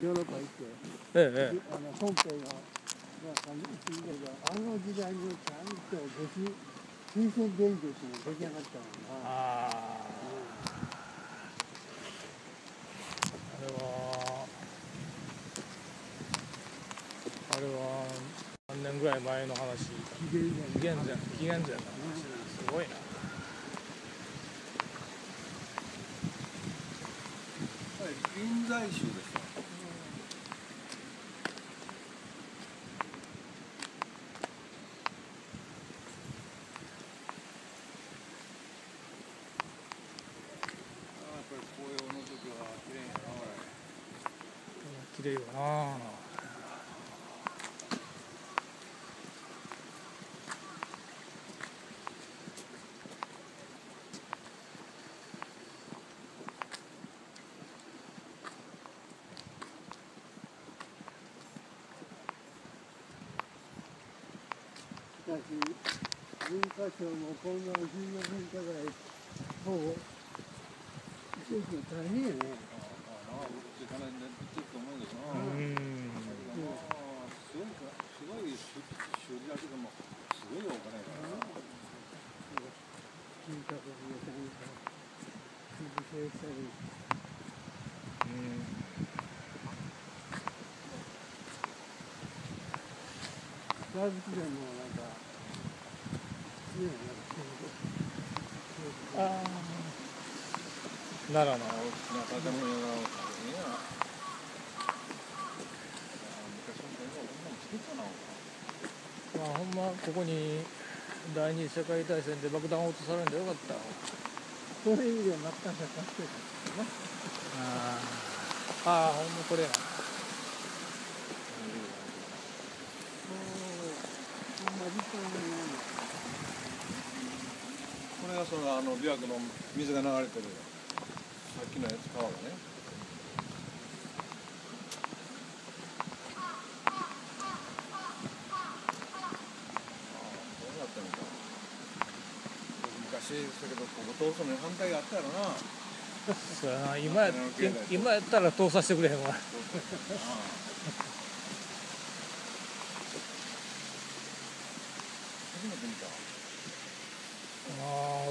ヨーロッパ行って、えええあのポンペイが、まあ、あのあの時代にちゃんと弟子水洗電球っていうのが出来上がったもんな。あああれはあれは何年ぐらい前の話？紀元紀元前紀元前の話すごいな。臨済宗ですよあやっぱり紅葉の時は綺麗やなこれ綺麗よなしかし文化省もこんな新の文化財保護していくの大変やね。ああなあうち金で売ってると思うけどうな、んああすごいかすごい修理だけでもすごいお金だな金閣寺さん。大仏でもなんか、ねなんかああ奈良の大きな建物が建てね昔の人がこんなの作ったなまあほんまここに第二次世界大戦で爆弾落とされるんでよかった。そういう意味では真っ赤さかってたな。ああほんまこれや。なこれがそのあの琵琶湖の水が流れてるさっきのやつ川がねああそうだったのか昔だけどここ通すのに反対があったやろな。そうやな。今や今やったら通させてくれへんわ。初めて見た。ああ